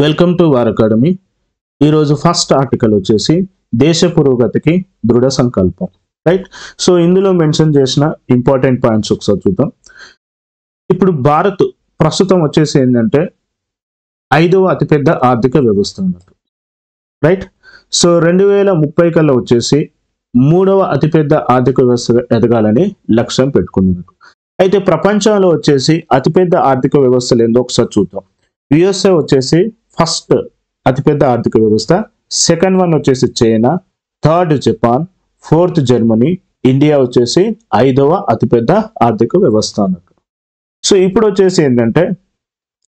Welcome to war academy ఈరోజు first article వచ్చేసి దేశ పురోగతికి దృఢ సంకల్పం రైట్ సో ఇందులో మెన్షన్ చేసిన ఇంపార్టెంట్ పాయింట్స్ ఒకసారి చూద్దాం. ఇప్పుడు భారత్ ప్రస్తుతం వచ్చేసి ఏంటంటే ఐదవ అతిపెద్ద ఆర్థిక వ్యవస్థ అన్నట్టు రైట్ సో రెండు వేల ముప్పై కల్లా వచ్చేసి మూడవ అతిపెద్ద ఆర్థిక వ్యవస్థగా ఎదగాలని లక్ష్యం పెట్టుకున్నట్టు అయితే ప్రపంచంలో వచ్చేసి అతిపెద్ద ఆర్థిక వ్యవస్థలు ఏందో ఒకసారి చూద్దాం. యుఎస్ఏ వచ్చేసి ఫస్ట్ అతిపెద్ద ఆర్థిక వ్యవస్థ సెకండ్ వన్ వచ్చేసి China third Japan fourth Germany India వచ్చేసి ఐదవ అతిపెద్ద ఆర్థిక వ్యవస్థ అన్నట్టు. సో ఇప్పుడు వచ్చేసి ఏంటంటే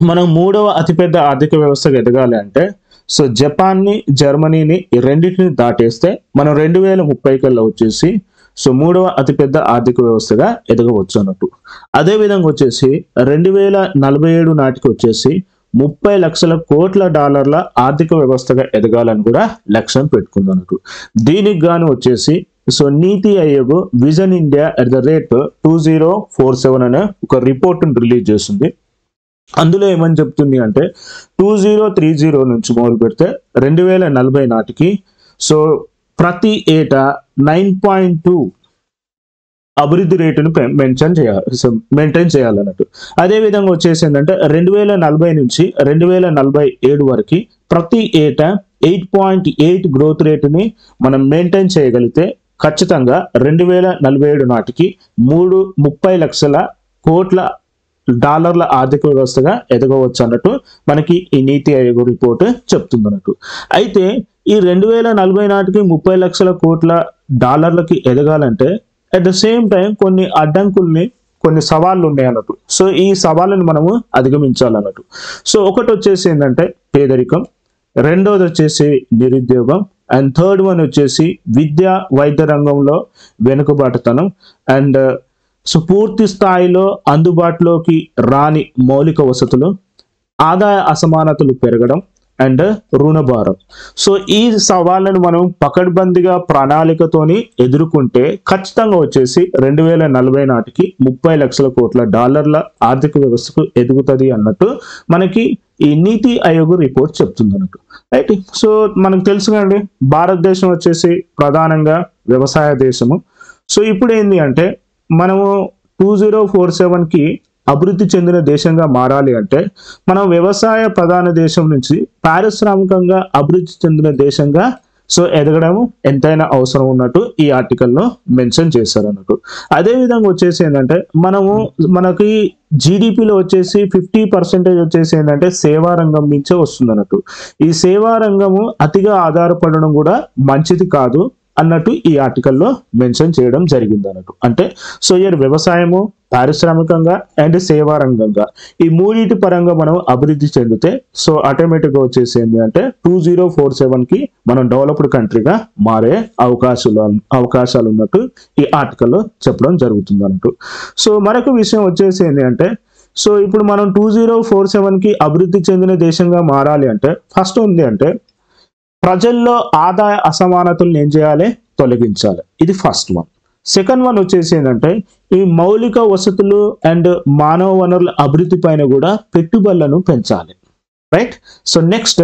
మనం మూడవ అతిపెద్ద ఆర్థిక వ్యవస్థగా ఎదగాలి అంటే సో జపాన్ని జర్మనీని రెండింటిని దాటేస్తే మనం రెండు వేల ముప్పై కల్లా వచ్చేసి సో మూడవ అతిపెద్ద ఆర్థిక వ్యవస్థగా ఎదగవచ్చు అన్నట్టు. అదే విధంగా వచ్చేసి రెండు వేల నలభై ఏడు నాటికి వచ్చేసి ముప్పై లక్షల కోట్ల డాలర్ల ఆర్థిక వ్యవస్థగా ఎదగాలని కూడా లక్ష్యం పెట్టుకుంది అన్నట్టు దీనికి గాను వచ్చేసి so NITI Aayog vision India at the rate two zero four seven అనే ఒక రిపోర్ట్ను రిలీజ్ చేసింది. అందులో ఏమని చెప్తుంది అంటే టూ జీరో త్రీ జీరో నుంచి మొదలు పెడితే రెండు వేల నలభై నాటికి సో ప్రతి ఏటా నైన్ పాయింట్ టూ అభివృద్ధి రేటును మెన్షన్ చేయాలి మెయింటైన్ చేయాలన్నట్టు. అదే విధంగా వచ్చేసి ఏంటంటే రెండు వేల నలభై నుంచి రెండు వేల నలభై ఏడు వరకు ప్రతి ఏటా ఎయిట్ పాయింట్ ఎయిట్ గ్రోత్ రేటుని మనం మెయింటైన్ చేయగలిగితే ఖచ్చితంగా రెండు వేల నలభై ఏడు నాటికి మూడు ముప్పై లక్షల కోట్ల డాలర్ల ఆర్థిక వ్యవస్థగా ఎదగవచ్చు అన్నట్టు మనకి ఈ నీతి ఆయోగ్ రిపోర్ట్ చెప్తుంది అన్నట్టు అయితే ఈ రెండు వేల నలభై నాటికి ముప్పై లక్షల కోట్ల డాలర్లకి ఎదగాలంటే అట్ ద సేమ్ టైం కొన్ని అడ్డంకుల్ని కొన్ని సవాళ్ళు ఉన్నాయి అన్నట్టు. సో ఈ సవాళ్ళని మనము అధిగమించాలన్నట్టు. సో ఒకటి వచ్చేసి ఏంటంటే పేదరికం రెండోది వచ్చేసి నిరుద్యోగం అండ్ థర్డ్ వన్ వచ్చేసి విద్య వైద్య రంగంలో వెనుకబాటుతనం అండ్ uh, సో పూర్తి స్థాయిలో అందుబాటులోకి రాని మౌలిక వసతులు ఆదాయ అసమానతలు పెరగడం అండ్ రుణభారం. సో ఈ సవాళ్ళను మనం పకడ్బందీగా ప్రణాళికతోని ఎదుర్కొంటే ఖచ్చితంగా వచ్చేసి రెండు వేల నలభై నాటికి ముప్పై లక్షల కోట్ల డాలర్ల ఆర్థిక వ్యవస్థకు ఎదుగుతుంది అన్నట్టు మనకి ఈ నీతి ఆయోగ్ రిపోర్ట్ చెప్తుంది అన్నట్టు రైట్? సో మనకు తెలుసుకోండి భారతదేశం వచ్చేసి ప్రధానంగా వ్యవసాయ దేశము. సో ఇప్పుడు ఏంటి అంటే మనము టూ జీరో ఫోర్ సెవెన్కి అభివృద్ధి చెందిన దేశంగా మారాలి అంటే మనం వ్యవసాయ ప్రధాన దేశం నుంచి పారిశ్రామికంగా అభివృద్ధి చెందిన దేశంగా సో ఎదగడం ఎంతైనా అవసరం ఉన్నట్టు ఈ ఆర్టికల్లో మెన్షన్ చేశారు అన్నట్టు అదేవిధంగా వచ్చేసి ఏంటంటే మనము మనకి జీడిపిలో వచ్చేసి ఫిఫ్టీ పర్సెంటేజ్ వచ్చేసి ఏంటంటే సేవా రంగం నుంచే వస్తుంది అన్నట్టు ఈ సేవా రంగము అతిగా ఆధారపడడం కూడా మంచిది కాదు. అన్నట్టు ఈ ఆర్టికల్లో మెన్షన్ చేయడం జరిగింది అన్నట్టు. అంటే సో ఇయర్ వ్యవసాయము పారిశ్రామికంగా అండ్ సేవా రంగంగా ఈ మూడింటి పరంగా మనం అభివృద్ధి చెందితే సో ఆటోమేటిక్గా వచ్చేసి ఏంటి అంటే టూ జీరో ఫోర్ సెవెన్కి మనం డెవలప్డ్ కంట్రీగా మారే అవకాశాలు అవకాశాలు ఉన్నట్టు ఈ ఆర్టికల్లో చెప్పడం జరుగుతుంది అన్నట్టు. సో మరొక విషయం వచ్చేసి ఏంటి అంటే సో ఇప్పుడు మనం టూ జీరో ఫోర్ సెవెన్కి అభివృద్ధి చెందిన దేశంగా మారాలి అంటే ఫస్ట్ ఉంది అంటే ప్రజల్లో ఆదాయ అసమానతలను ఏం చేయాలి? తొలగించాలి. ఇది ఫస్ట్ వన్ సెకండ్ వన్ వచ్చేసి ఏంటంటే ఈ మౌలిక వసతులు అండ్ మానవ వనరుల అభివృద్ధి పైన కూడా పెట్టుబడులను పెంచాలి. రైట్ సో నెక్స్ట్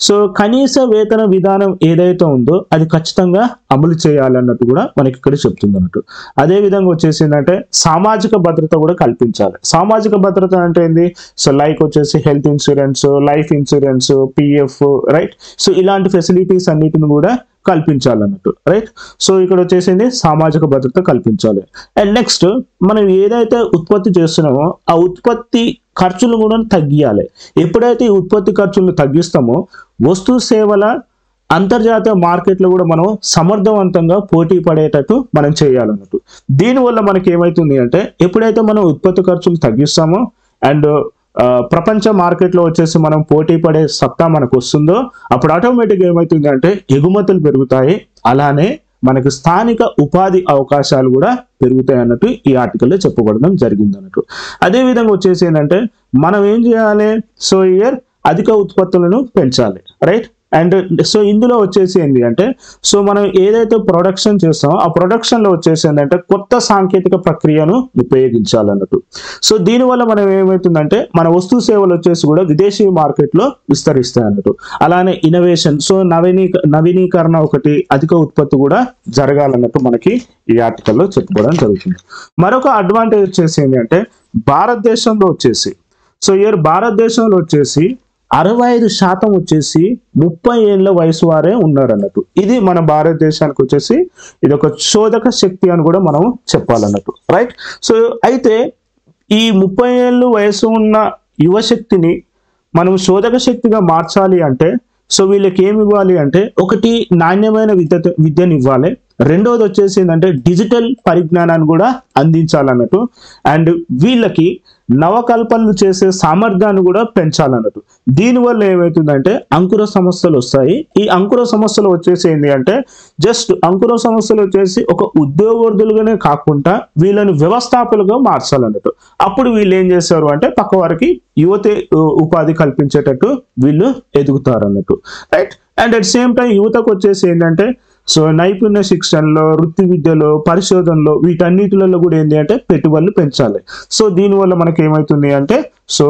సో కనీస వేతన విధానం ఏదైతే ఉందో అది ఖచ్చితంగా అమలు చేయాలన్నట్టు కూడా మనకి ఇక్కడ చెప్తుంది అన్నట్టు. అదే విధంగా వచ్చేసి ఏంటంటే సామాజిక భద్రత కూడా కల్పించాలి. సామాజిక భద్రత అంటే ఏంది? సో లైక్ వచ్చేసి health insurance life insurance PF right so ఇలాంటి ఫెసిలిటీస్ అన్నిటిని కూడా కల్పించాలన్నట్టు రైట్ సో ఇక్కడ వచ్చేసింది సామాజిక భద్రత కల్పించాలి. అండ్ నెక్స్ట్ మనం ఏదైతే ఉత్పత్తి చేస్తున్నామో ఆ ఉత్పత్తి ఖర్చులు కూడా తగ్గియాలి. ఎప్పుడైతే ఉత్పత్తి ఖర్చులను తగ్గిస్తామో వస్తు సేవల అంతర్జాతీయ మార్కెట్లో కూడా మనం సమర్థవంతంగా పోటీ పడేటట్టు మనం చేయాలన్నట్టు దీనివల్ల మనకి ఏమవుతుంది అంటే ఎప్పుడైతే మనం ఉత్పత్తి ఖర్చులు తగ్గిస్తామో అండ్ ప్రపంచ మార్కెట్లో వచ్చేసి మనం పోటీ పడే సత్తా మనకు వస్తుందో అప్పుడు ఆటోమేటిక్గా ఏమవుతుంది అంటే ఎగుమతులు పెరుగుతాయి. అలానే మనకు స్థానిక ఉపాధి అవకాశాలు కూడా పెరుగుతాయి అన్నట్టు ఈ ఆర్టికల్లో చెప్పబడడం జరిగింది అన్నట్టు. అదే విధంగా వచ్చేసి ఏంటంటే మనం ఏం చేయాలి? సో ఇయర్ అధిక ఉత్పత్తులను పెంచాలి. రైట్ అండ్ సో ఇందులో వచ్చేసి ఏంటి అంటే సో మనం ఏదైతే ప్రొడక్షన్ చేస్తామో ఆ ప్రొడక్షన్లో వచ్చేసి ఏంటంటే కొత్త సాంకేతిక ప్రక్రియను ఉపయోగించాలన్నట్టు. సో దీనివల్ల మనం ఏమవుతుందంటే మన వస్తు సేవలు వచ్చేసి కూడా విదేశీ మార్కెట్లో విస్తరిస్తాయి అన్నట్టు అలానే ఇన్నోవేషన్ సో నవీనీ నవీనీకరణ ఒకటి అధిక ఉత్పత్తి కూడా జరగాలన్నట్టు మనకి ఈ ఆర్టికల్లో చెప్పుకోవడం జరుగుతుంది. మరొక అడ్వాంటేజ్ వచ్చేసి ఏంటంటే భారతదేశంలో వచ్చేసి సో ఇయర్ భారతదేశంలో వచ్చేసి అరవై ఐదు శాతం వచ్చేసి ముప్పై ఏళ్ళ వయసు వారే ఉన్నారు అన్నట్టు ఇది మన భారతదేశానికి వచ్చేసి ఇది ఒక చోదక శక్తి అని కూడా మనం చెప్పాలన్నట్టు. రైట్ సో అయితే ఈ ముప్పై ఏళ్ళు వయసు ఉన్న యువశక్తిని మనం శోధక శక్తిగా మార్చాలి అంటే సో వీళ్ళకి ఏమి ఇవ్వాలి అంటే ఒకటి నాణ్యమైన విద్య విద్యను ఇవ్వాలి రెండవది వచ్చేసి ఏంటంటే డిజిటల్ పరిజ్ఞానాన్ని కూడా అందించాలన్నట్టు. అండ్ వీళ్ళకి నవకల్పనలు చేసే సామర్థ్యాన్ని కూడా పెంచాలన్నట్టు. దీనివల్ల ఏమవుతుందంటే అంకుర సమస్యలు వస్తాయి. ఈ అంకుర సమస్యలు వచ్చేసి ఏంటి అంటే జస్ట్ అంకుర సమస్యలు వచ్చేసి ఒక ఉద్యోగస్తులుగానే కాకుండా వీళ్ళని వ్యవస్థాపకులుగా మార్చాలన్నట్టు. అప్పుడు వీళ్ళు ఏం చేస్తారు అంటే పక్క వారికి యువత ఉపాధి కల్పించేటట్టు వీళ్ళు ఎదుగుతారు అన్నట్టు right and at same time యువతకు వచ్చేసి ఏంటంటే సో నైపుణ్య శిక్షణలో వృత్తి విద్యలో పరిశోధనలో వీటన్నిటిలలో కూడా ఏంటి అంటే పెట్టుబడులు పెంచాలి. సో దీనివల్ల మనకి ఏమవుతుంది అంటే సో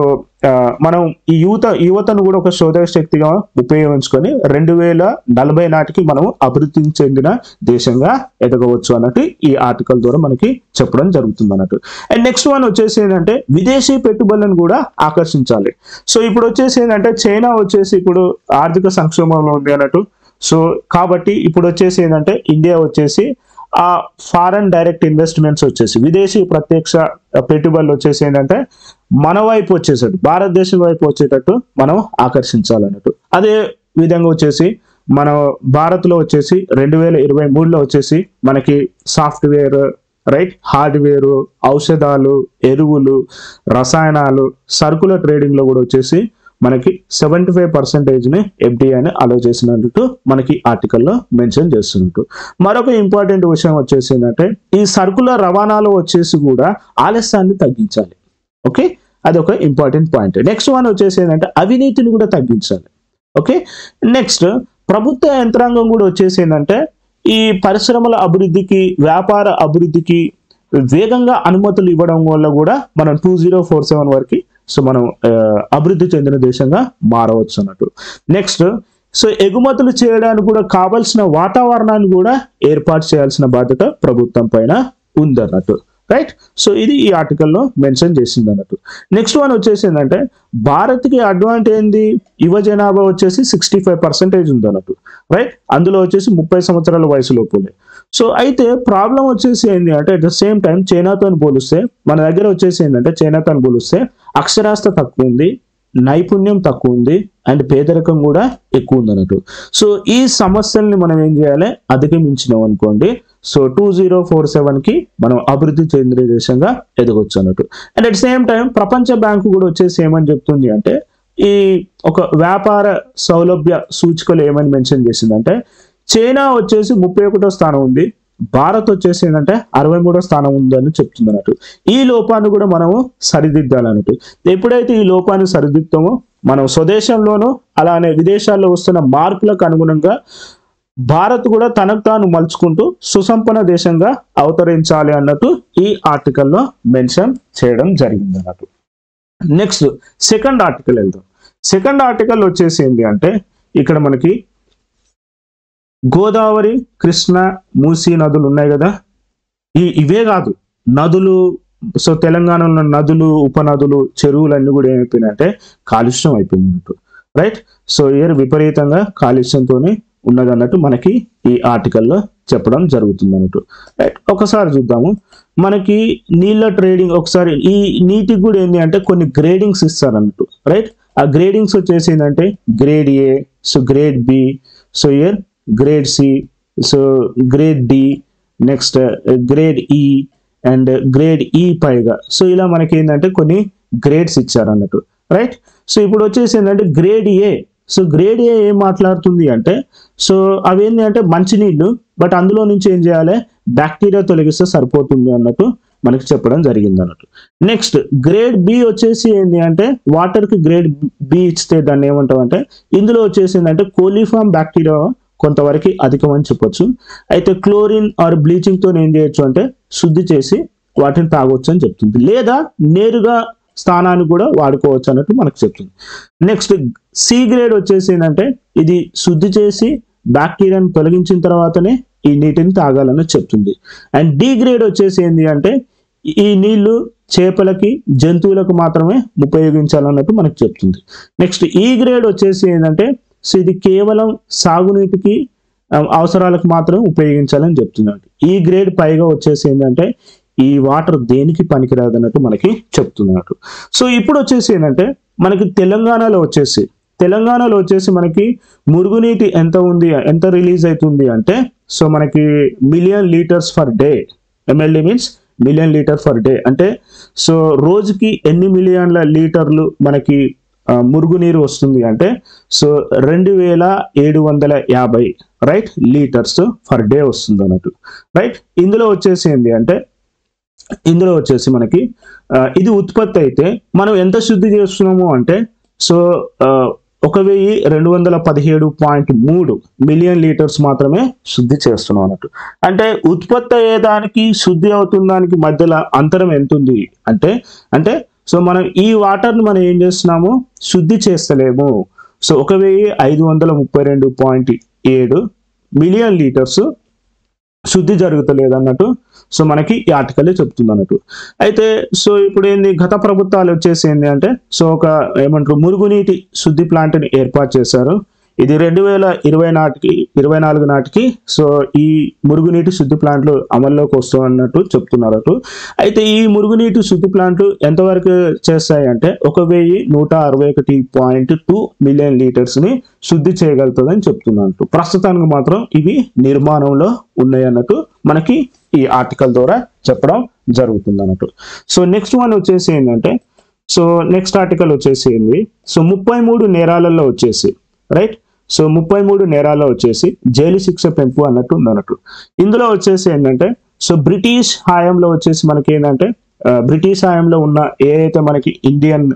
మనం ఈ యువత యువతను కూడా ఒక శోధక శక్తిగా ఉపయోగించుకొని రెండు వేల నలభై నాటికి మనం అభివృద్ధి చెందిన దేశంగా ఎదగవచ్చు అన్నట్టు ఈ ఆర్టికల్ ద్వారా మనకి చెప్పడం జరుగుతుంది అన్నట్టు. అండ్ నెక్స్ట్ వన్ వచ్చేసి ఏంటంటే విదేశీ పెట్టుబడులను కూడా ఆకర్షించాలి. సో ఇప్పుడు వచ్చేసి ఏంటంటే చైనా వచ్చేసి ఇప్పుడు ఆర్థిక సంక్షోభంలో ఉంది అన్నట్టు. సో కాబట్టి ఇప్పుడు వచ్చేసి ఏంటంటే ఇండియా వచ్చేసి ఆ ఫారెన్ డైరెక్ట్ ఇన్వెస్ట్మెంట్స్ వచ్చేసి విదేశీ ప్రత్యక్ష పెట్టుబడులు వచ్చేసి ఏంటంటే మన వైపు వచ్చేసేటట్టు భారతదేశం వైపు వచ్చేటట్టు మనం ఆకర్షించాలన్నట్టు. అదే విధంగా వచ్చేసి మన భారత్లో వచ్చేసి రెండు వేల ఇరవై మూడులో వచ్చేసి మనకి సాఫ్ట్వేర్ రైట్? హార్డ్వేరు ఔషధాలు ఎరువులు రసాయనాలు సరుకుల ట్రేడింగ్లో కూడా వచ్చేసి మనకి సెవెంటీ ఫైవ్ పర్సెంటేజ్ని ఎఫ్డిఐని అలో చేసినట్టు మనకి ఆర్టికల్లో మెన్షన్ చేస్తున్నట్టు. మరొక ఇంపార్టెంట్ విషయం వచ్చేసి ఏంటంటే ఈ సరుకుల రవాణాలో వచ్చేసి కూడా ఆలస్యాన్ని తగ్గించాలి. ఓకే అది ఒక ఇంపార్టెంట్ పాయింట్ నెక్స్ట్ వన్ వచ్చేసి ఏంటంటే అవినీతిని కూడా తగ్గించాలి. ఓకే నెక్స్ట్ ప్రభుత్వ యంత్రాంగం కూడా వచ్చేసి ఏంటంటే ఈ పరిశ్రమల అభివృద్ధికి వ్యాపార అభివృద్ధికి వేగంగా అనుమతులు ఇవ్వడం వల్ల కూడా మనం టూ జీరో ఫోర్ సెవెన్ వరకు సో మనం అభివృద్ధి చెందిన దేశంగా మారవచ్చు అన్నట్టు. నెక్స్ట్ సో ఎగుమతులు చేయడానికి కూడా కావలసిన వాతావరణాన్ని కూడా ఏర్పాటు చేయాల్సిన బాధ్యత ప్రభుత్వం పైన ఉంది అన్నట్టు. రైట్ సో ఇది ఈ ఆర్టికల్లో మెన్షన్ చేసింది అన్నట్టు. నెక్స్ట్ వన్ వచ్చేసి ఏంటంటే భారత్కి అడ్వాంటేజ్ ఏంది? యువ జనాభా వచ్చేసి సిక్స్టీ ఫైవ్ పర్సెంటేజ్ ఉంది అన్నట్టు. రైట్ అందులో వచ్చేసి ముప్పై సంవత్సరాల వయసులోపులే సో అయితే ప్రాబ్లం వచ్చేసి ఏంటి అంటే అట్ ద సేమ్ టైం చైనాతో పోలిస్తే మన దగ్గర వచ్చేసి ఏంటంటే చైనాతో పోలిస్తే అక్షరాస్త తక్కువ ఉంది నైపుణ్యం తక్కువ ఉంది అండ్ పేదరికం కూడా ఎక్కువ ఉంది అన్నట్టు. సో ఈ సమస్యల్ని మనం ఏం చేయాలి? అధిగమించినాం అనుకోండి. సో టూ జీరో ఫోర్ సెవెన్కి మనం అభివృద్ధి చెందిన దేశంగా ఎదగొచ్చు అన్నట్టు. అండ్ అట్ సేమ్ టైం ప్రపంచ బ్యాంకు కూడా వచ్చేసి ఏమని చెప్తుంది అంటే ఈ ఒక వ్యాపార సౌలభ్య సూచికలు ఏమని మెన్షన్ చేసిందంటే చైనా వచ్చేసి ముప్పై ఒకటో స్థానం ఉంది. భారత్ వచ్చేసి ఏంటంటే అరవై మూడో స్థానం ఉందని చెప్తుంది అన్నట్టు ఈ లోపాన్ని కూడా మనము సరిదిద్దాలన్నట్టు. ఎప్పుడైతే ఈ లోపాన్ని సరిదిద్దామో మనం స్వదేశంలోనూ అలానే విదేశాల్లో వస్తున్న మార్పులకు అనుగుణంగా భారత్ కూడా తనకు తాను మలుచుకుంటూ సుసంపన్న దేశంగా అవతరించాలి అన్నట్టు ఈ ఆర్టికల్లో మెన్షన్ చేయడం జరిగింది అన్నట్టు నెక్స్ట్ సెకండ్ ఆర్టికల్ వెళ్దాం. సెకండ్ ఆర్టికల్ వచ్చేసి ఏంటి అంటే ఇక్కడ మనకి గోదావరి కృష్ణ మూసీ నదులు ఉన్నాయి కదా? ఈ ఇవే కాదు. నదులు సో తెలంగాణలో నదులు ఉపనదులు చెరువులు అన్ని కూడా ఏమైపోయినాయంటే కాలుష్యం అయిపోయింది అన్నట్టు రైట్ సో ఇయర్ విపరీతంగా కాలుష్యంతోనే ఉన్నదన్నట్టు మనకి ఈ ఆర్టికల్లో చెప్పడం జరుగుతుంది అన్నట్టు రైట్ ఒకసారి చూద్దాము. మనకి నీళ్ళ ట్రేడింగ్ ఒకసారి ఈ నీటికి కూడా ఏంటి అంటే కొన్ని గ్రేడింగ్స్ ఇస్తారు అన్నట్టు రైట్ ఆ గ్రేడింగ్స్ వచ్చేసి ఏంటంటే grade A so grade B so year grade C so grade D next grade E and grade E పైగా. సో ఇలా మనకి ఏంటంటే కొన్ని గ్రేడ్స్ ఇచ్చారు అన్నట్టు రైట్ సో ఇప్పుడు వచ్చేసి ఏంటంటే grade A so grade A ఏం మాట్లాడుతుంది అంటే సో అవి ఏంటి అంటే మంచినీళ్ళు బట్ అందులో నుంచి ఏం చేయాలి? బ్యాక్టీరియా తొలగిస్తే సరిపోతుంది అన్నట్టు మనకి చెప్పడం జరిగింది అన్నట్టు నెక్స్ట్ గ్రేడ్ బి వచ్చేసి ఏంటి అంటే వాటర్కి గ్రేడ్ బి ఇస్తే దాన్ని ఏమంటాం అంటే ఇందులో వచ్చేసి ఏంటంటే కోలిఫామ్ బ్యాక్టీరియా కొంతవరకు అధికమని చెప్పొచ్చు. అయితే క్లోరిన్ ఆర్ బ్లీచింగ్తో ఏం చేయొచ్చు అంటే శుద్ధి చేసి వాటిని తాగొచ్చు అని చెప్తుంది. లేదా నేరుగా స్థానాన్ని కూడా వాడుకోవచ్చు అన్నట్టు మనకు చెప్తుంది. నెక్స్ట్ సి గ్రేడ్ వచ్చేసి ఏంటంటే ఇది శుద్ధి చేసి బ్యాక్టీరియాను తొలగించిన తర్వాతనే ఈ నీటిని తాగాలని చెప్తుంది. అండ్ డి గ్రేడ్ వచ్చేసి ఏంటి అంటే ఈ నీళ్ళు చేపలకి జంతువులకు మాత్రమే ఉపయోగించాలన్నట్టు మనకు చెప్తుంది. నెక్స్ట్ ఈ గ్రేడ్ వచ్చేసి ఏంటంటే సో ఇది కేవలం సాగునీటికి అవసరాలకు మాత్రం ఉపయోగించాలని చెప్తున్నాడు. ఈ గ్రేడ్ పైగా వచ్చేసి ఏంటంటే ఈ వాటర్ దేనికి పనికిరాదన్నట్టు మనకి చెప్తున్నాడు. సో ఇప్పుడు వచ్చేసి ఏంటంటే మనకి తెలంగాణలో వచ్చేసి తెలంగాణలో వచ్చేసి మనకి మురుగునీటి ఎంత ఉంది ఎంత రిలీజ్ అవుతుంది అంటే సో మనకి million litres per day MLD means million litre per day. అంటే సో రోజుకి ఎన్ని మిలియన్ల లీటర్లు మనకి మురుగునీరు వస్తుంది అంటే సో రెండు వేల ఏడు వందల యాభై రైట్ లీటర్స్ ఫర్ డే వస్తుంది అన్నట్టు. రైట్ ఇందులో వచ్చేసి ఏంటి అంటే ఇందులో వచ్చేసి మనకి ఇది ఉత్పత్తి అయితే మనం ఎంత శుద్ధి చేస్తున్నాము అంటే సో ఒక వెయ్యి రెండు వందల పదిహేడు పాయింట్ మూడు మిలియన్ లీటర్స్ మాత్రమే శుద్ధి చేస్తున్నాం అన్నట్టు. అంటే ఉత్పత్తి అయ్యేదానికి శుద్ధి అవుతున్న దానికి మధ్యలో అంతరం ఎంత ఉంది అంటే అంటే సో మనం ఈ వాటర్ని మనం ఏం చేస్తున్నాము? శుద్ధి చేస్తలేము. సో ఒక వెయ్యి ఐదు వందల ముప్పై రెండు పాయింట్ ఏడు మిలియన్ లీటర్స్ శుద్ధి జరుగుతలేదు అన్నట్టు సో మనకి ఈ ఆర్టికల్ చెప్తుంది అన్నట్టు అయితే సో ఇప్పుడు ఏంది? గత ప్రభుత్వాలు వచ్చేసి ఏంటి అంటే సో ఒక ఏమంటారు? మురుగునీటి శుద్ధి ప్లాంట్ని ఏర్పాటు చేశారు. ఇది రెండు వేల ఇరవై నాటికి ఇరవై నాలుగు నాటికి సో ఈ మురుగునీటి శుద్ధి ప్లాంట్లు అమల్లోకి వస్తున్నట్టు చెప్తున్నారు అయితే ఈ మురుగునీటి శుద్ధి ప్లాంట్లు ఎంతవరకు చేస్తాయి అంటే ఒక వెయ్యి నూట అరవై ఒకటి పాయింట్ టూ మిలియన్ లీటర్స్ని శుద్ధి చేయగలుగుతుందని చెప్తున్నట్టు ప్రస్తుతానికి మాత్రం ఇవి నిర్మాణంలో ఉన్నాయి అన్నట్టు మనకి ఈ ఆర్టికల్ ద్వారా చెప్పడం జరుగుతుంది అన్నట్టు సో నెక్స్ట్ వన్ వచ్చేసి ఏంటంటే సో నెక్స్ట్ ఆర్టికల్ వచ్చేసి ఏంది? సో ముప్పై మూడు నేరాలలో వచ్చేసి రైట్? సో ముప్పై మూడు నేరాల్లో వచ్చేసి జైలు శిక్ష పెంపు అన్నట్టు ఉంది అన్నట్టు ఇందులో వచ్చేసి ఏంటంటే సో బ్రిటిష్ హాయంలో వచ్చేసి మనకి ఏంటంటే బ్రిటిష్ హాయంలో ఉన్న ఏదైతే మనకి Indian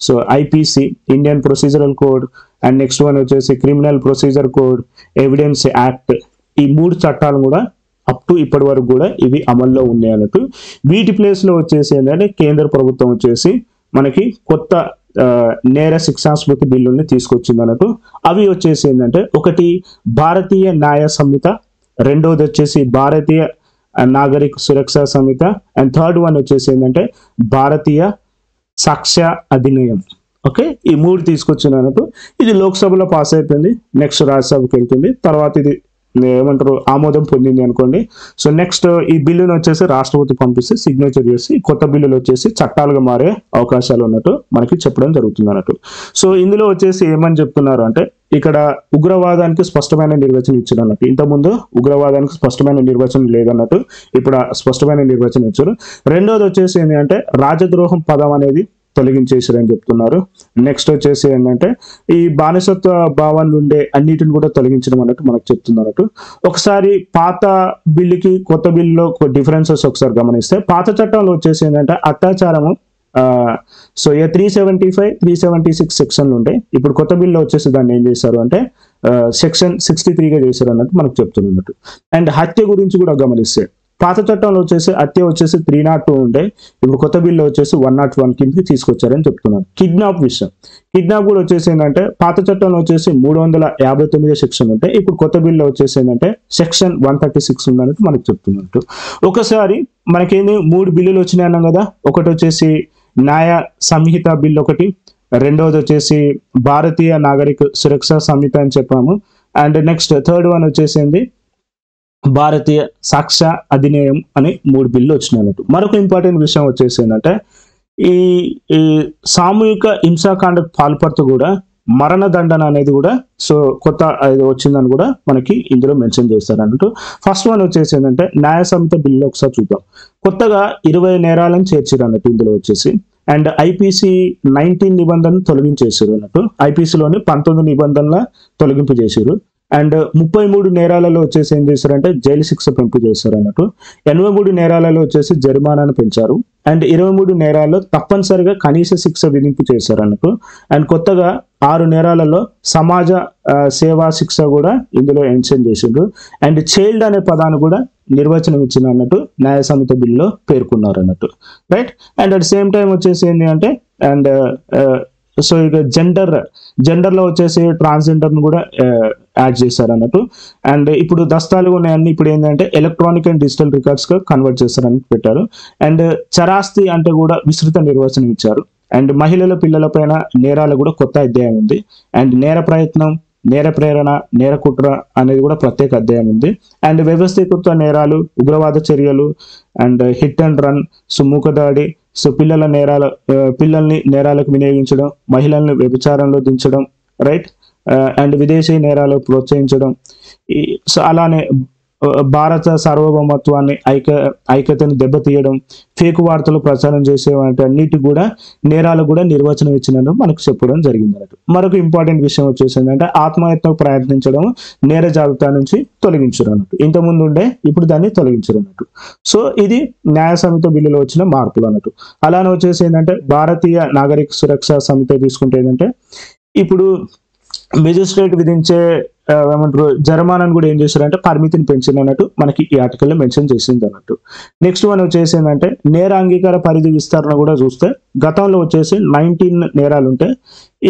so IPC Indian procedural code and next one వచ్చేసి criminal procedure code evidence act ఈ మూడు చట్టాలు కూడా అప్ టు ఇప్పటి వరకు కూడా ఇవి అమల్లో ఉన్నాయి అన్నట్టు. వీటి ప్లేస్లో వచ్చేసి ఏంటంటే కేంద్ర ప్రభుత్వం వచ్చేసి మనకి కొత్త నేర శిక్షాస్మృతి బిల్లుల్ని తీసుకొచ్చింది అన్నట్టు అవి వచ్చేసి ఏంటంటే ఒకటి భారతీయ న్యాయ సంహిత రెండోది వచ్చేసి Bharatiya Nagarik Suraksha Sanhita and third one వచ్చేసి ఏంటంటే భారతీయ సాక్ష్య అధినయం ఓకే? ఈ మూడు తీసుకొచ్చిన అన్నట్టు ఇది లోక్సభలో పాస్ అయిపోయింది. నెక్స్ట్ రాజ్యసభకి వెళ్తుంది. తర్వాత ఇది ఏమంటారు ఆమోదం పొందింది అనుకోండి. సో నెక్స్ట్ ఈ బిల్లును వచ్చేసి రాష్ట్రపతి పంపిస్తే సిగ్నేచర్ చేసి కొత్త బిల్లులు వచ్చేసి చట్టాలుగా మారే అవకాశాలు ఉన్నట్టు మనకి చెప్పడం జరుగుతుంది అన్నట్టు. సో ఇందులో వచ్చేసి ఏమని చెప్తున్నారు అంటే ఇక్కడ ఉగ్రవాదానికి స్పష్టమైన నిర్వచనం ఇచ్చారు అన్నట్టు. ఇంతకుముందు ఉగ్రవాదానికి స్పష్టమైన నిర్వచనం లేదన్నట్టు ఇప్పుడు స్పష్టమైన నిర్వచనం ఇచ్చారు. రెండోది వచ్చేసి ఏంటంటే రాజద్రోహం పదం అనేది తొలగించేసారని చెప్తున్నారు. నెక్స్ట్ వచ్చేసి ఏంటంటే ఈ బానిసత్వ భావాలు ఉండే అన్నిటిని కూడా తొలగించడం అన్నట్టు మనకు చెప్తుంది అన్నట్టు ఒకసారి పాత బిల్లుకి కొత్త బిల్లులో డిఫరెన్సెస్ ఒకసారి గమనిస్తే పాత చట్టంలో వచ్చేసి ఏంటంటే అత్యాచారము so A three seventy five three seventy six సెక్షన్లు ఉంటాయి. ఇప్పుడు కొత్త బిల్లు వచ్చేసి దాన్ని ఏం చేశారు అంటే సెక్షన్ సిక్స్టీ త్రీగా చేశారు అన్నట్టు మనకు చెప్తున్నట్టు అండ్ హత్య గురించి కూడా గమనిస్తే పాత చట్టంలో వచ్చేసి హత్య వచ్చేసి త్రీ నాట్ టూ ఉండే. ఇప్పుడు కొత్త బిల్లు వచ్చేసి వన్ నాట్ వన్ కిందకి తీసుకొచ్చారని చెప్తున్నారు. కిడ్నాప్ విషయం. కిడ్నాప్ కూడా వచ్చేసి ఏంటంటే పాత చట్టంలో వచ్చేసి మూడు వందల యాభై తొమ్మిది సెక్షన్ ఉంటే ఇప్పుడు కొత్త బిల్లు వచ్చేసి ఏంటంటే సెక్షన్ వన్ థర్టీ సిక్స్ ఉందనేది మనకు చెప్తున్నట్టు. ఒకసారి మనకేంది? మూడు బిల్లులు వచ్చినాయి అన్నాం కదా? ఒకటి వచ్చేసి న్యాయ సంహిత బిల్ ఒకటి. రెండవది వచ్చేసి భారతీయ నాగరిక సురక్ష సంహిత అని చెప్పాము. అండ్ నెక్స్ట్ థర్డ్ వన్ వచ్చేసింది భారతీయ సాక్ష్య అధినియం అని మూడు బిల్లు వచ్చినాయి అన్నట్టు. మరొక ఇంపార్టెంట్ విషయం వచ్చేసి ఏంటంటే ఈ ఈ సామూహిక హింసాకాండకు పాల్పడుతూ కూడా మరణ దండన అనేది కూడా సో కొత్త అది వచ్చిందని కూడా మనకి ఇందులో మెన్షన్ చేస్తారు అన్నట్టు. ఫస్ట్ వన్ వచ్చేసి ఏంటంటే న్యాయ సంహిత బిల్లు ఒకసారి చూద్దాం. కొత్తగా ఇరవై నేరాలను చేర్చారు అన్నట్టు ఇందులో వచ్చేసి. అండ్ ఐపీసీ నైన్టీన్ నిబంధనలు తొలగించేసారు అన్నట్టు. ఐపీసీలోని పంతొమ్మిది నిబంధనల తొలగింపు చేశారు అండ్ ముప్పై మూడు నేరాలలో వచ్చేసి ఏం చేశారంటే జైలు శిక్ష పెంపు చేశారు అన్నట్టు. ఎనభై మూడు నేరాలలో వచ్చేసి జరిమానాను పెంచారు. అండ్ ఇరవై మూడు నేరాల్లో తప్పనిసరిగా కనీస శిక్ష విధింపు చేశారు అన్నట్టు. అండ్ కొత్తగా ఆరు నేరాలలో సమాజ సేవా శిక్ష కూడా ఇందులో ఎన్షన్ చేసిండ్రు. అండ్ చైల్డ్ అనే పదాన్ని కూడా నిర్వచనం ఇచ్చిన అన్నట్టు న్యాయ సమిత బిల్లులో పేర్కొన్నారు అన్నట్టు. Right? And at same time వచ్చేసి ఏంటి అంటే అండ్ సో ఇక జెండర్ జెండర్లో వచ్చేసి ట్రాన్స్జెండర్ను కూడా యాడ్ చేశారు అన్నట్టు అండ్ ఇప్పుడు దస్తాలు ఉన్నాయన్నీ ఇప్పుడు ఏంటంటే ఎలక్ట్రానిక్ అండ్ డిజిటల్ రికార్డ్స్గా కన్వర్ట్ చేస్తారని పెట్టారు. అండ్ చరాస్తి అంటే కూడా విస్తృత నిర్వచనం ఇచ్చారు. అండ్ మహిళల పిల్లల పైన నేరాలు కూడా కొత్త అధ్యాయం ఉంది. అండ్ నేర ప్రయత్నం నేర ప్రేరణ నేర కుట్ర అనేది కూడా ప్రత్యేక అధ్యాయం ఉంది. అండ్ వ్యవస్థీకృత నేరాలు ఉగ్రవాద చర్యలు అండ్ హిట్ అండ్ రన్ సుముఖ దాడి సో పిల్లల నేరాల పిల్లల్ని నేరాలకు వినియోగించడం మహిళలను వ్యభిచారంలో దించడం రైట్? అండ్ విదేశీ నేరాలు ప్రోత్సహించడం. ఈ సో అలానే భారత సార్వభౌమత్వాన్ని ఐక్య ఐక్యతను దెబ్బతీయడం ఫేక్ వార్తలు ప్రచారం చేసే వాటి అన్నిటి కూడా నేరాలు కూడా నిర్వచనం ఇచ్చినట్టు మనకు చెప్పడం జరిగింది అన్నట్టు. మరొక ఇంపార్టెంట్ విషయం వచ్చేసి ఏంటంటే ఆత్మహత్యకు ప్రయత్నించడం నేర జాబితా నుంచి తొలగించరు అన్నట్టు. ఇంతకుముందు ఉండే ఇప్పుడు దాన్ని తొలగించరు అన్నట్టు. సో ఇది న్యాయ సమితి బిల్లులో వచ్చిన మార్పులు అన్నట్టు. అలానే వచ్చేసి ఏంటంటే భారతీయ నాగరిక సురక్ష సమితి తీసుకుంటే ఏంటంటే ఇప్పుడు మెజిస్ట్రేట్ విధించే ఏమంటారు జరిమానాను కూడా ఏం చేశారంటే పరిమితిని పెంచింది అన్నట్టు మనకి ఈ ఆర్టికల్లో మెన్షన్ చేసింది అన్నట్టు. నెక్స్ట్ వన్ వచ్చేసి ఏంటంటే నేర అంగీకార పరిధి విస్తరణ కూడా చూస్తే గతంలో వచ్చేసి నైన్టీన్ నేరాలు ఉంటే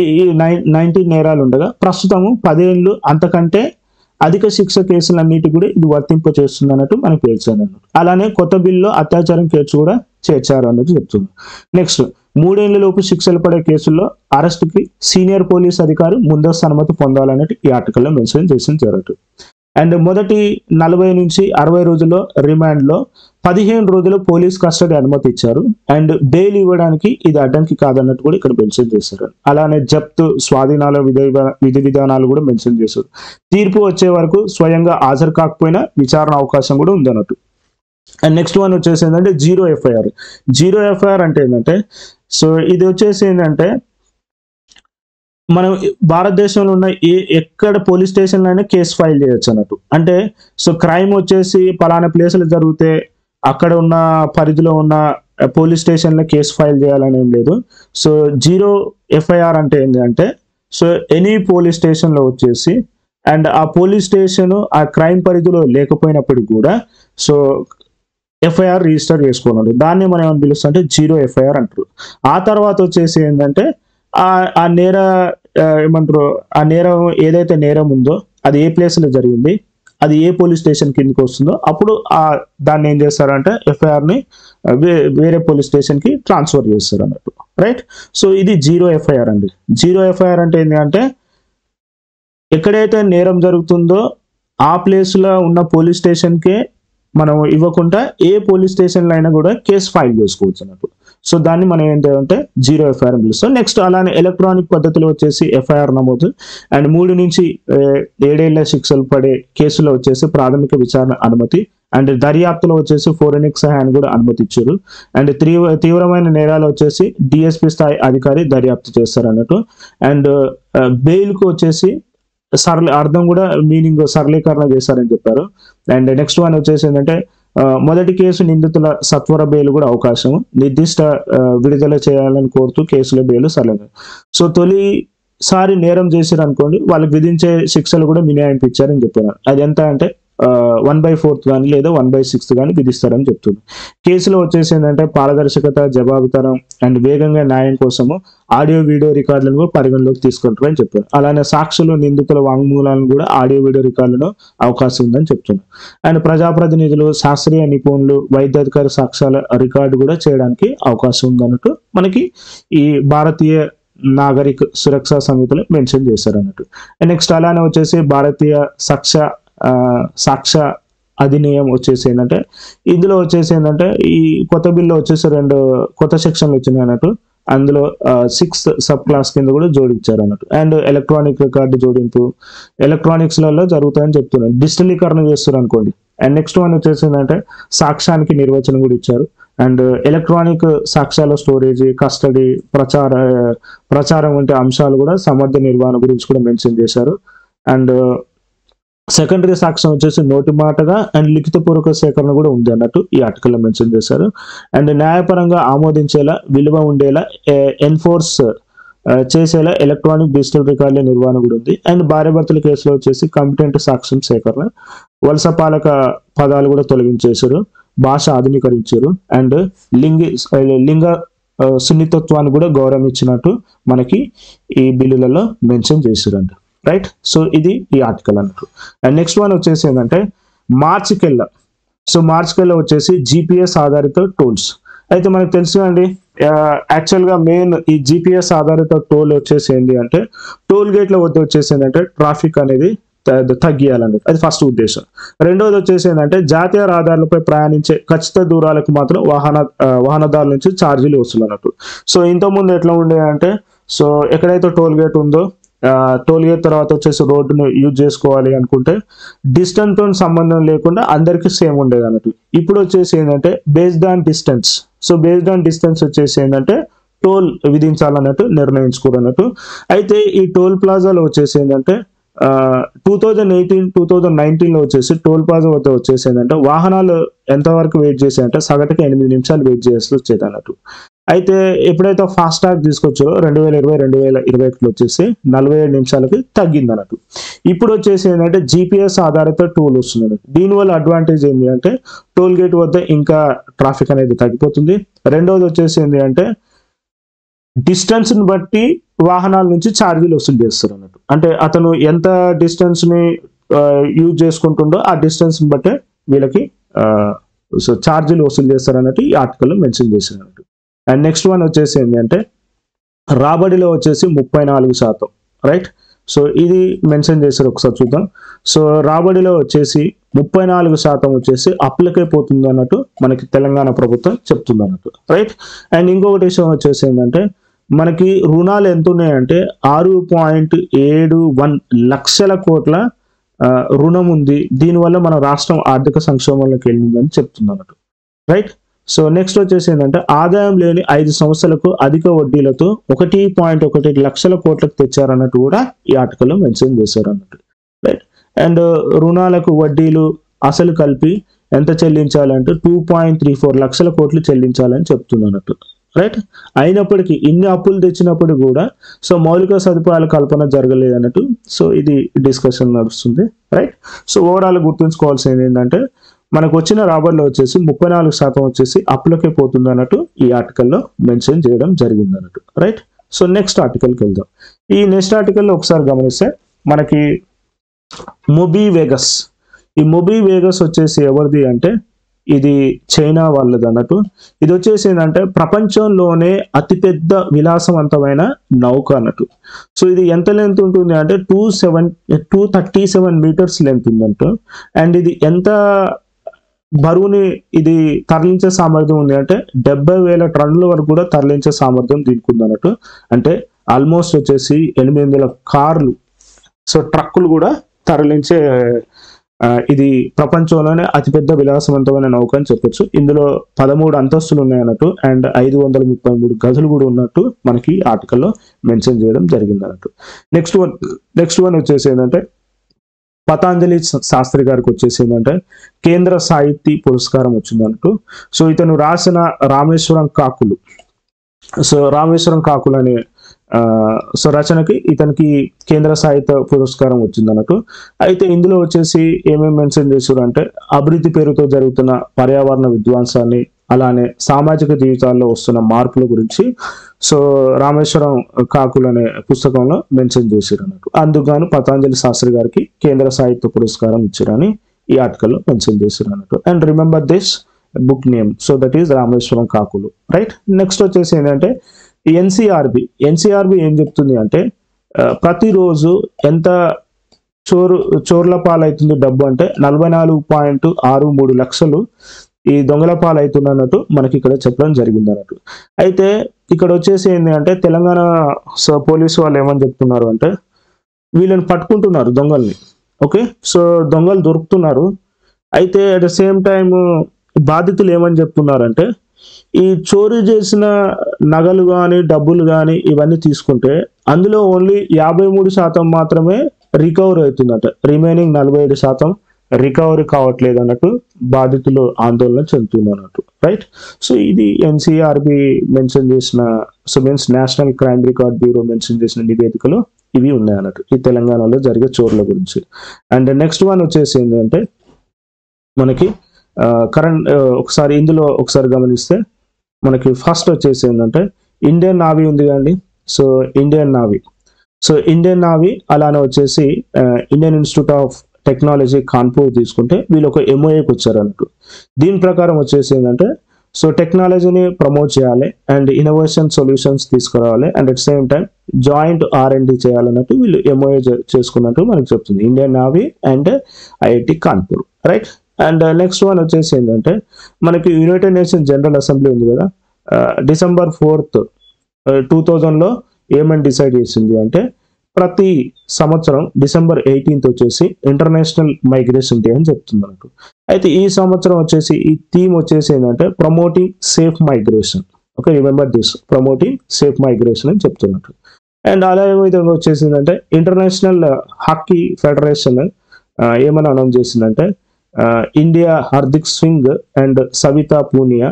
ఈ నైన్ నైన్టీన్ నేరాలు ఉండగా ప్రస్తుతము పదేళ్ళు అంతకంటే అధిక శిక్ష కేసులన్నిటి కూడా ఇది వర్తింప చేస్తుంది అన్నట్టు మనకు పేర్చారు అన్నట్టు. అలానే కొత్త బిల్లులో అత్యాచారం కేసు కూడా చేర్చారు అన్నట్టు చెప్తుంది. నెక్స్ట్ మూడేళ్ళలోపు శిక్షలు పడే కేసుల్లో అరెస్ట్కి సీనియర్ పోలీస్ అధికారి ముందస్తు అనుమతి పొందాలన్నట్టు ఈ ఆర్టికల్లో మెన్షన్ చేసిన జరగదు. అండ్ మొదటి నలభై నుంచి అరవై రోజుల్లో రిమాండ్లో పదిహేను రోజులు పోలీస్ కస్టడీ అనుమతి ఇచ్చారు. అండ్ బెయిల్ ఇవ్వడానికి ఇది అడ్డంకి కాదన్నట్టు కూడా ఇక్కడ మెన్షన్ చేశారు. అలానే జప్తు స్వాధీనాల విధి విధి విధానాలు కూడా మెన్షన్ చేశారు. తీర్పు వచ్చే వరకు స్వయంగా హాజరు కాకపోయినా విచారణ అవకాశం కూడా ఉందన్నట్టు. అండ్ నెక్స్ట్ వన్ వచ్చేసి ఏంటంటే జీరో ఎఫ్ఐఆర్. జీరో ఎఫ్ఐఆర్ అంటే ఏంటంటే సో ఇది వచ్చేసి ఏంటంటే మనం భారతదేశంలో ఉన్న ఏ ఎక్కడ పోలీస్ స్టేషన్లో అయినా కేసు ఫైల్ చేయొచ్చు అన్నట్టు. అంటే సో క్రైమ్ వచ్చేసి పలానా ప్లేసులు జరిగితే అక్కడ ఉన్న పరిధిలో ఉన్న పోలీస్ స్టేషన్లో కేసు ఫైల్ చేయాలని ఏం లేదు. సో జీరో ఎఫ్ఐఆర్ అంటే ఏంటంటే సో ఎనీ పోలీస్ స్టేషన్లో వచ్చేసి అండ్ ఆ పోలీస్ స్టేషన్ ఆ క్రైమ్ పరిధిలో లేకపోయినప్పటికీ కూడా సో ఎఫ్ఐఆర్ రిజిస్టర్ చేసుకోనండి దాన్ని మనం ఏమని పిలుస్తాం అంటే జీరో ఎఫ్ఐఆర్ అంటారు. ఆ తర్వాత వచ్చేసి ఏంటంటే ఆ ఆ నేర ఏమంటారు ఆ నేరం ఏదైతే నేరం ఉందో అది ఏ ప్లేస్లో జరిగింది అది ఏ పోలీస్ స్టేషన్ కిందకి వస్తుందో అప్పుడు ఆ దాన్ని ఏం చేస్తారంటే ఎఫ్ఐఆర్ని వేరే పోలీస్ స్టేషన్కి ట్రాన్స్ఫర్ చేస్తారు అన్నట్టు రైట్? సో ఇది జీరో ఎఫ్ఐఆర్ అండి. జీరో ఎఫ్ఐఆర్ అంటే ఏంటంటే ఎక్కడైతే నేరం జరుగుతుందో ఆ ప్లేస్లో ఉన్న పోలీస్ స్టేషన్కే మనం ఇవ్వకుండా ఏ పోలీస్ స్టేషన్లో అయినా కూడా కేసు ఫైల్ చేసుకోవచ్చు అన్నట్టు. సో దాన్ని మనం ఏంటంటే జీరో ఎఫ్ఐఆర్ పిలుస్తాం. నెక్స్ట్ అలానే ఎలక్ట్రానిక్ పద్ధతిలో వచ్చేసి ఎఫ్ఐఆర్ నమోదు. అండ్ మూడు నుంచి ఏడేళ్ళ శిక్షలు పడే కేసులో వచ్చేసి ప్రాథమిక విచారణ అనుమతి. అండ్ దర్యాప్తులో వచ్చేసి ఫోరెనిక్ సహాయాన్ని కూడా అనుమతి ఇచ్చారు. అండ్ తీవ్ర తీవ్రమైన నేరాలు వచ్చేసి డిఎస్పీ స్థాయి అధికారి దర్యాప్తు చేస్తారు అన్నట్టు. అండ్ బెయిల్కు వచ్చేసి సరళ అర్థం కూడా మీనింగ్ సరళీకరణ చేశారని చెప్పారు. అండ్ నెక్స్ట్ వన్ వచ్చేసి ఏంటంటే మొదటి కేసు నిందితుల సత్వర బెయిల్ కూడా అవకాశం. నిర్దిష్ట విడుదల చేయాలని కోరుతూ కేసుల బెయిల్ సరళంగా సో తొలి సారి నేరం చేశారు అనుకోండి వాళ్ళకి విధించే శిక్షలు కూడా మినహాయింపు ఇచ్చారని చెప్పారు. అది ఎంత అంటే వన్ బై ఫోర్త్ కానీ లేదా వన్ బై సిక్స్త్ కానీ విధిస్తారని చెప్తుంది. కేసులో వచ్చేసి ఏంటంటే పారదర్శకత జవాబుతరం అండ్ వేగంగా న్యాయం కోసము ఆడియో వీడియో రికార్డులను కూడా పరిగణలోకి తీసుకుంటారని చెప్పారు అలానే సాక్షులు నిందితుల వాంగ్మూలాలను కూడా ఆడియో వీడియో రికార్డులను అవకాశం ఉందని చెప్తున్నారు. అండ్ ప్రజాప్రతినిధులు శాస్త్రీయ నిపుణులు వైద్యాధికారి సాక్ష్యాల రికార్డు కూడా చేయడానికి అవకాశం ఉందన్నట్టు మనకి ఈ భారతీయ నాగరిక సురక్షా సమితిలో మెన్షన్ చేశారు అన్నట్టు నెక్స్ట్ అలానే వచ్చేసి భారతీయ సాక్ష సాక్ష్య అధినియం వచ్చేసి ఏంటంటే ఇందులో వచ్చేసి ఏంటంటే ఈ కొత్త బిల్లు వచ్చేసి రెండు కొత్త సెక్షన్లు వచ్చినాయి అన్నట్టు. అందులో సిక్స్త్ సబ్ క్లాస్ కింద కూడా జోడించారు అన్నట్టు. అండ్ ఎలక్ట్రానిక్ రికార్డు జోడింపు ఎలక్ట్రానిక్స్లలో జరుగుతాయని చెప్తున్నారు. డిజిటలీకరణ చేస్తారు అనుకోండి. అండ్ నెక్స్ట్ వన్ వచ్చేసి ఏంటంటే సాక్ష్యానికి నిర్వచనం కూడా ఇచ్చారు. అండ్ ఎలక్ట్రానిక్ సాక్ష్యాల స్టోరేజ్ కస్టడీ ప్రచార ప్రచారం వంటి అంశాలు కూడా సమర్థ నిర్వహణ గురించి కూడా మెన్షన్ చేశారు. అండ్ సెకండరీ సాక్ష్యం వచ్చేసి నోటి మాటగా అండ్ లిఖితపూర్వక సేకరణ కూడా ఉంది అన్నట్టు ఈ ఆర్టికల్లో మెన్షన్ చేశారు. అండ్ న్యాయపరంగా ఆమోదించేలా విలువ ఉండేలా ఎన్ఫోర్స్ చేసేలా ఎలక్ట్రానిక్ డిజిటల్ రికార్డుల నిర్వహణ కూడా ఉంది. అండ్ భార్యాభర్తల కేసులో వచ్చేసి కంపిటెంట్ సాక్ష్యం సేకరణ. వలస పాలక పదాలు కూడా తొలగించేశారు. భాష ఆధునీకరించారు. అండ్ లింగి లింగ సున్నితత్వాన్ని కూడా గౌరవం ఇచ్చినట్టు మనకి ఈ బిల్లులలో మెన్షన్ చేశారండి రైట్ సో ఇది ఈ ఆర్టికల్ అన్నట్టు అండ్ నెక్స్ట్ వన్ వచ్చేసి ఏంటంటే మార్చికెళ్ళ. సో మార్చికెళ్ళ వచ్చేసి జిపిఎస్ ఆధారిత టూల్స్ అయితే మనకు తెలుసు అండి యాక్చువల్గా మెయిన్ ఈ జిపిఎస్ ఆధారిత టోల్ వచ్చేసి ఏంటి అంటే టోల్ గేట్ల వద్ద వచ్చేసి ఏంటంటే ట్రాఫిక్ అనేది త- తగ్గియాలండి అది ఫస్ట్ ఉద్దేశం. రెండోది వచ్చేసి ఏంటంటే జాతీయ రహదారులపై ప్రయాణించే ఖచ్చిత దూరాలకు మాత్రం వాహన వాహనదారుల నుంచి ఛార్జీలు వస్తున్నట్టు సో ఇంతకుముందు ఎట్లా ఉండే అంటే సో ఎక్కడైతే టోల్ గేట్ ఉందో టోల్ గేట్ తర్వాత వచ్చేసి రోడ్డును యూజ్ చేసుకోవాలి అనుకుంటే డిస్టెన్స్తో సంబంధం లేకుండా అందరికీ సేమ్ ఉండేది అన్నట్టు. ఇప్పుడు వచ్చేసి ఏంటంటే based on distance so based on distance వచ్చేసి ఏంటంటే టోల్ విధించాలన్నట్టు నిర్ణయించుకోరన్నట్టు. అయితే ఈ టోల్ ప్లాజాలో వచ్చేసి ఏంటంటే two thousand eighteen two thousand నైన్టీన్లో వచ్చేసి టోల్ ప్లాజా వద్ద వచ్చేసి ఏంటంటే వాహనాలు ఎంతవరకు వెయిట్ చేసాయంటే సగటుకి ఎనిమిది నిమిషాలు వెయిట్ చేస్తూ వచ్చేది అన్నట్టు. అయితే ఎప్పుడైతే ఫాస్ట్ ట్రాక్ తీసుకొచ్చో రెండు వేల ఇరవై రెండు వేల ఇరవై ఒకటిలో వచ్చేసి నలభై ఏడు నిమిషాలకి తగ్గింది అన్నట్టు. ఇప్పుడు వచ్చేసి ఏంటంటే జీపీఎస్ ఆధారిత టోల్ వస్తుంది దీనివల్ల అడ్వాంటేజ్ ఏంటి అంటే టోల్ గేట్ వద్ద ఇంకా ట్రాఫిక్ అనేది తగ్గిపోతుంది. రెండవది వచ్చేసి ఏంటి అంటే డిస్టెన్స్ని బట్టి వాహనాల నుంచి ఛార్జీలు వసూలు చేస్తారు అన్నట్టు. అంటే అతను ఎంత డిస్టెన్స్ని యూజ్ చేసుకుంటుండో ఆ డిస్టెన్స్ని బట్టే వీళ్ళకి ఛార్జీలు వసూలు చేస్తారు అన్నట్టు ఈ ఆర్టికల్లో మెన్షన్ చేశారు అన్నట్టు. అండ్ నెక్స్ట్ వన్ వచ్చేసి ఏంటంటే రాబడిలో వచ్చేసి ముప్పై నాలుగు శాతం రైట్ సో ఇది మెన్షన్ చేశారు ఒకసారి చూద్దాం. సో రాబడిలో వచ్చేసి ముప్పై నాలుగు శాతం వచ్చేసి అప్లకే పోతుంది అన్నట్టు మనకి తెలంగాణ ప్రభుత్వం చెప్తుంది అన్నట్టు రైట్ అండ్ ఇంకొకటి విషయం వచ్చేసి ఏంటంటే మనకి రుణాలు ఎంత ఉన్నాయంటే ఆరు పాయింట్ ఏడు వన్ లక్షల కోట్ల రుణం ఉంది. దీనివల్ల మన రాష్ట్రం ఆర్థిక సంక్షోభంలోకి వెళ్ళిందని చెప్తుంది అన్నట్టు రైట్ సో నెక్స్ట్ వచ్చేసి ఏంటంటే ఆదాయం లేని ఐదు సంవత్సరాలకు అధిక వడ్డీలతో ఒకటి పాయింట్ ఒకటి లక్షల కోట్లకు తెచ్చారన్నట్టు కూడా ఈ ఆర్టికల్లో మెన్షన్ చేశారు అన్నట్టు రైట్ అండ్ రుణాలకు వడ్డీలు అసలు కలిపి ఎంత చెల్లించాలంటే టూ పాయింట్ త్రీ ఫోర్ లక్షల కోట్లు చెల్లించాలని చెప్తుంది అన్నట్టు రైట్ అయినప్పటికీ ఇన్ని అప్పులు తెచ్చినప్పుడు కూడా సో మౌలిక సదుపాయాల కల్పన జరగలేదు అన్నట్టు సో ఇది డిస్కషన్ నడుస్తుంది. రైట్ సో ఓవరాల్ గుర్తుంచుకోవాల్సింది ఏంటంటే మనకు వచ్చిన రాబడిలో వచ్చేసి ముప్పై నాలుగు శాతం వచ్చేసి అప్పులకే పోతుంది అన్నట్టు ఈ ఆర్టికల్లో మెన్షన్ చేయడం జరిగింది అన్నట్టు. రైట్ సో నెక్స్ట్ ఆర్టికల్కి వెళ్దాం. ఈ నెక్స్ట్ ఆర్టికల్లో ఒకసారి గమనిస్తే మనకి మొబీ వేగస్ ఈ మొబీ వేగస్ వచ్చేసి ఎవరిది అంటే ఇది చైనా వాళ్ళది అన్నట్టు. ఇది వచ్చేసి ఏంటంటే ప్రపంచంలోనే అతిపెద్ద విలాసవంతమైన నౌక అన్నట్టు. సో ఇది ఎంత లెంత్ ఉంటుంది అంటే two seven two thirty seven metres length ఉందంట. అండ్ ఇది ఎంత బరువుని ఇది తరలించే సామర్థ్యం ఉంది. అంటే డెబ్బై వేల టన్నుల వరకు కూడా తరలించే సామర్థ్యం దీనికి ఉంది అన్నట్టు. అంటే ఆల్మోస్ట్ వచ్చేసి ఎనిమిది వందల కార్లు సో ట్రక్కులు కూడా తరలించే ఇది ప్రపంచంలోనే అతిపెద్ద విలాసవంతమైన నౌక అని చెప్పొచ్చు. ఇందులో పదమూడు అంతస్తులు ఉన్నాయన్నట్టు అండ్ ఐదు వందల ముప్పై మూడు గదులు కూడా ఉన్నట్టు మనకి ఆర్టికల్లో మెన్షన్ చేయడం జరిగింది అన్నట్టు. నెక్స్ట్ వన్ నెక్స్ట్ వన్ వచ్చేసి ఏంటంటే పతాంజలి శాస్త్రి గారికి వచ్చేసి ఏంటంటే కేంద్ర సాహితీ పురస్కారం వచ్చింది సో ఇతను రాసిన రామేశ్వరం కాకులు. సో రామేశ్వరం కాకులు అనే సో రచనకి ఇతనికి కేంద్ర సాహిత్య పురస్కారం వచ్చింది అన్నట్టు అయితే ఇందులో వచ్చేసి ఏమేమి మెన్షన్ చేశారు అంటే అభివృద్ధి పేరుతో జరుగుతున్న పర్యావరణ విధ్వంసాన్ని అలానే సామాజిక జీవితాల్లో వస్తున్న మార్పుల గురించి. సో రామేశ్వరం కాకులు అనే పుస్తకంలో మెన్షన్ చేశారు అన్నట్టు అందుకు పతాంజలి శాస్త్రి గారికి కేంద్ర సాహిత్య పురస్కారం ఇచ్చారని ఈ ఆర్టికల్లో మెన్షన్ చేశారు అన్నట్టు and remember this book name so that is Rameswaram Kakulu. Right next వచ్చేసి ఏంటంటే ఎన్సీఆర్బి ఎన్సీఆర్బి ఏం చెప్తుంది అంటే ప్రతిరోజు ఎంత చోరు చోర్ల పాలవుతుంది డబ్బు అంటే నలభై నాలుగు పాయింట్ ఆరు మూడు లక్షలు ఈ దొంగల పాలవుతున్నట్టు మనకి ఇక్కడ చెప్పడం జరిగింది అన్నట్టు. అయితే ఇక్కడ వచ్చేసి ఏంటి అంటే తెలంగాణ పోలీసు వాళ్ళు ఏమని చెప్తున్నారు అంటే వీళ్ళని పట్టుకుంటున్నారు దొంగల్ని. ఓకే? సో దొంగలు దొరుకుతున్నారు. అయితే అట్ ద సేమ్ టైం బాధితులు ఏమని చెప్తున్నారంటే ఈ చోరీ చేసిన నగలు కానీ డబ్బులు కానీ ఇవన్నీ తీసుకుంటే అందులో ఓన్లీ యాభై మూడు శాతం మాత్రమే రికవర్ అవుతుందట. రిమైనింగ్ నలభై ఐదు శాతం రికవరీ కావట్లేదు అన్నట్టు బాధితులు ఆందోళన చెందుతున్నారు అన్నట్టు రైట్ సో ఇది ఎన్సీఆర్బి మెన్షన్ చేసిన so means national crime record bureau mention చేసిన నివేదికలో ఇవి ఉన్నాయి అన్నట్టు ఈ తెలంగాణలో జరిగే చోర్ల గురించి. అండ్ నెక్స్ట్ వన్ వచ్చేసి ఏంటంటే మనకి కరెంట్ ఒకసారి ఇందులో ఒకసారి గమనిస్తే మనకి ఫస్ట్ వచ్చేసి ఏంటంటే ఇండియన్ నావీ ఉంది కదండి so Indian navy so Indian navy అలానే వచ్చేసి Indian institute of technology Kanpur తీసుకుంటే వీళ్ళు ఒక ఎంఓఏకి వచ్చారన్నట్టు దీని ప్రకారం వచ్చేసి ఏంటంటే సో టెక్నాలజీని ప్రమోట్ చేయాలి అండ్ ఇన్నోవేషన్ సొల్యూషన్స్ తీసుకురావాలి and at same time joint R and D చేయాలన్నట్టు వీళ్ళు ఎంఓఏ చేసుకున్నట్టు మనకు చెప్తుంది. Indian navy and IIT Kanpur right and next one వచ్చేసి ఏంటంటే మనకి యునైటెడ్ నేషన్స్ జనరల్ అసెంబ్లీ ఉంది కదా డిసెంబర్ ఫోర్త్ టూ థౌజండ్లో ఏమని డిసైడ్ చేసింది అంటే ప్రతి సంవత్సరం డిసెంబర్ ఎయిటీన్త్ వచ్చేసి ఇంటర్నేషనల్ మైగ్రేషన్ డే అని చెప్తుంది అన్నట్టు అయితే ఈ సంవత్సరం వచ్చేసి ఈ థీమ్ వచ్చేసి ఏంటంటే promoting safe migration. Okay remember this promoting safe migration అని చెప్తున్నట్టు. అండ్ అలాగే విధంగా వచ్చేసి ఏంటంటే ఇంటర్నేషనల్ హాకీ ఫెడరేషన్ ఏమని అనౌన్స్ చేసిందంటే ఇండియా హార్దిక్ సింగ్ అండ్ సవితా పూనియా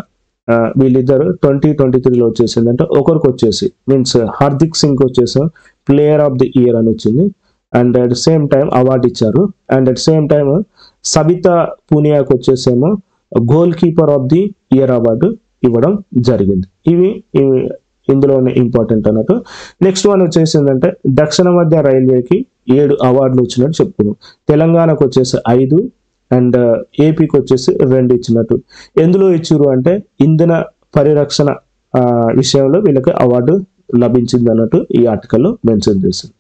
వీళ్ళిద్దరు ట్వంటీ ట్వంటీ త్రీలో వచ్చేసిందంటే ఒకరికి వచ్చేసి మీన్స్ హార్దిక్ సింగ్ వచ్చేసి ప్లేయర్ ఆఫ్ ది ఇయర్ అని వచ్చింది. And at same time award ఇచ్చారు. And at same time Sabita పూనియాకు వచ్చేసేమో goalkeeper of the year award ఇవ్వడం జరిగింది. ఇవి ఇవి ఇందులోనే ఇంపార్టెంట్ అన్నట్టు. నెక్స్ట్ వన్ వచ్చేసి ఏంటంటే దక్షిణ మధ్య రైల్వేకి ఏడు అవార్డులు వచ్చినట్టు చెప్పుకున్నాం. తెలంగాణకు వచ్చేసి ఐదు అండ్ ఏపీకి వచ్చేసి రెండు ఇచ్చినట్టు. ఎందులో ఇచ్చారు అంటే ఇంధన పరిరక్షణ విషయంలో వీళ్ళకి అవార్డు లభించింది అన్నట్టు ఈ ఆర్టికల్లో మెన్షన్ చేసింది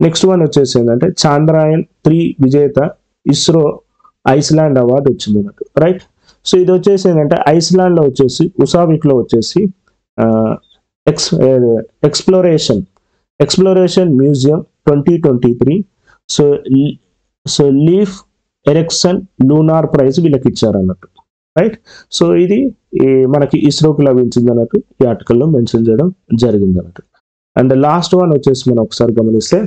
నెక్స్ట్ వన్ వచ్చేసి ఏంటంటే చాంద్రాయన్ త్రీ విజేత ఇస్రో ఐస్లాండ్ అవార్డు వచ్చింది అన్నట్టు రైట్? సో ఇది వచ్చేసి ఏంటంటే ఐస్లాండ్లో వచ్చేసి ఉసావిక్లో వచ్చేసి ex exploration exploration museum twenty twenty three. So so Leif Erikson lunar prize వీళ్ళకి ఇచ్చారు అన్నట్టు రైట్ సో ఇది మనకి ఇస్రోకి లభించింది అన్నట్టు ఈ ఆర్టికల్లో మెన్షన్ చేయడం జరిగింది అన్నట్టు. అండ్ లాస్ట్ వన్ వచ్చేసి మనం ఒకసారి గమనిస్తే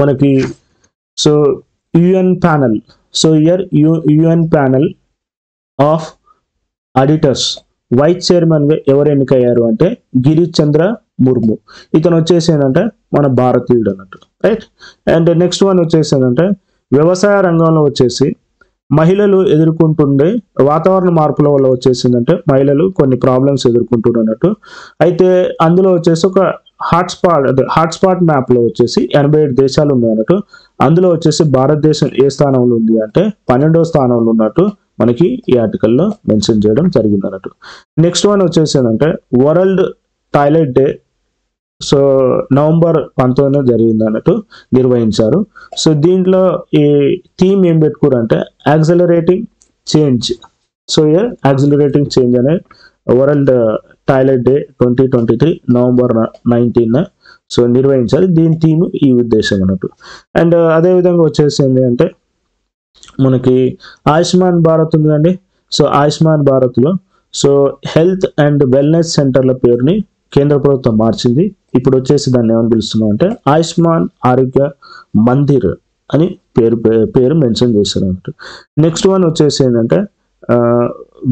మనకి so UN panel so year U UN panel of auditors vice చైర్మన్గా ఎవరు ఎన్నికయ్యారు అంటే గిరీష్ చంద్ర ముర్ము. ఇతను వచ్చేసి ఏంటంటే మన భారతీయుడు అన్నట్టు. రైట్ అండ్ నెక్స్ట్ వన్ వచ్చేసి ఏంటంటే వ్యవసాయ రంగంలో వచ్చేసి మహిళలు ఎదుర్కొంటుండే వాతావరణ మార్పుల వల్ల వచ్చేసిందంటే మహిళలు కొన్ని ప్రాబ్లమ్స్ ఎదుర్కొంటున్నట్టు అయితే అందులో వచ్చేసి ఒక హాట్స్పాట్ అదే హాట్స్పాట్ మ్యాప్లో వచ్చేసి ఎనభై ఏడు దేశాలు ఉన్నాయి అన్నట్టు అందులో వచ్చేసి భారతదేశం ఏ స్థానంలో ఉంది అంటే పన్నెండవ స్థానంలో ఉన్నట్టు మనకి ఈ ఆర్టికల్లో మెన్షన్ చేయడం జరిగింది అన్నట్టు నెక్స్ట్ వన్ వచ్చేసి ఏంటంటే world toilet day so November పంతొమ్మిదిన జరిగింది అన్నట్టు నిర్వహించారు. సో దీంట్లో ఈ థీమ్ ఏం పెట్టుకురంటే accelerating change. So year accelerating change అనే world toilet day twenty twenty three November nineteen so నిర్వహించారు. దీని థీమ్ ఈ ఉద్దేశం అన్నట్టు. అండ్ అదేవిధంగా వచ్చేసి ఏంటి అంటే మనకి ఆయుష్మాన్ భారత్ ఉందండి సో ఆయుష్మాన్ భారత్లో సో హెల్త్ అండ్ వెల్నెస్ సెంటర్ల పేరుని కేంద్ర ప్రభుత్వం మార్చింది. ఇప్పుడు వచ్చేసి దాన్ని ఏమని పిలుస్తున్నాం అంటే ఆయుష్మాన్ ఆరోగ్య మందిర్ అని పేరు పేరు మెన్షన్ చేశారు అన్నట్టు నెక్స్ట్ వన్ వచ్చేసి ఏంటంటే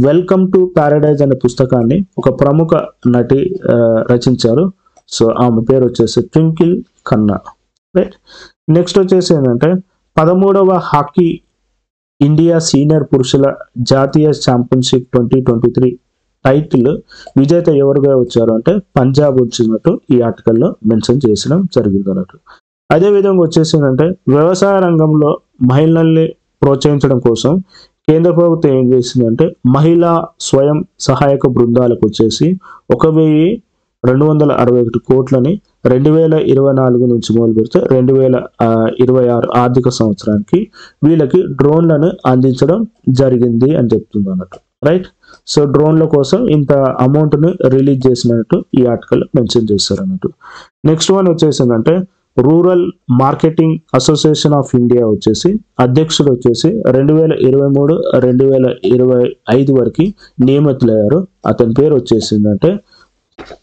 వెల్కమ్ టు ప్యారడైజ్ అనే పుస్తకాన్ని ఒక ప్రముఖ నటి రచించారు. సో ఆమె పేరు వచ్చేసి ట్వింకిల్ ఖన్నా. రైట్ నెక్స్ట్ వచ్చేసి ఏంటంటే పదమూడవ హాకీ ఇండియా సీనియర్ పురుషుల జాతీయ championship twenty twenty three title విజేత ఎవరుగా వచ్చారు అంటే పంజాబ్ వచ్చినట్టు ఈ ఆర్టికల్లో మెన్షన్ చేసడం జరిగింది అన్నట్టు. అదే విధంగా వచ్చేసి ఏంటంటే వ్యవసాయ రంగంలో మహిళల్ని ప్రోత్సహించడం కోసం కేంద్ర ప్రభుత్వం ఏం చేసిందంటే మహిళా స్వయం సహాయక బృందాలకు వచ్చేసి ఒక వెయ్యి రెండు వందల అరవై ఒకటి కోట్లని రెండు వేల ఇరవై నాలుగు నుంచి మొదలు పెడితే రెండు వేల ఇరవై ఆరు ఆర్థిక సంవత్సరానికి వీళ్ళకి డ్రోన్లను అందించడం జరిగింది అని చెప్తుంది అన్నట్టు. రైట్? సో డ్రోన్ల కోసం ఇంత అమౌంట్ని రిలీజ్ చేసినట్టు ఈ ఆర్టికల్ మెన్షన్ చేస్తారు అన్నట్టు next one వచ్చేసిందంటే rural marketing association of India వచ్చేసి అధ్యక్షుడు వచ్చేసి రెండు వేల ఇరవై మూడు రెండు వేల ఇరవై ఐదు వరకు నియమితులయ్యారు. అతని పేరు వచ్చేసిందంటే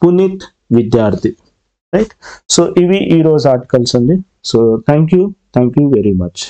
పునీత్ విద్యార్థి. రైట్? సో ఇవి ఈ రోజు ఆర్టికల్స్ అండి. So thank you thank you very much.